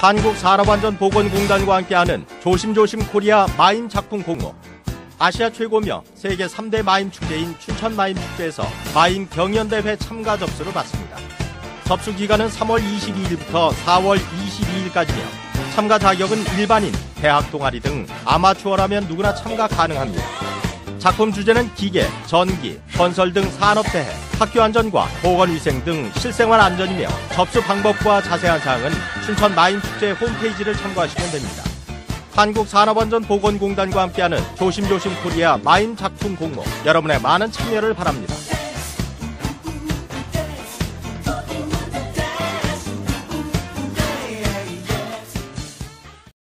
한국산업안전보건공단과 함께하는 조심조심 코리아 마임 작품 공모. 아시아 최고며 세계 3대 마임 축제인 춘천 마임 축제에서 마임 경연대회 참가 접수를 받습니다. 접수 기간은 3월 22일부터 4월 22일까지며 참가 자격은 일반인, 대학 동아리 등 아마추어라면 누구나 참가 가능합니다. 작품 주제는 기계, 전기, 건설 등 산업대해, 학교 안전과 보건위생 등 실생활 안전이며 접수 방법과 자세한 사항은 춘천 마임축제 홈페이지를 참고하시면 됩니다. 한국산업안전보건공단과 함께하는 조심조심 코리아 마임 작품 공모 여러분의 많은 참여를 바랍니다.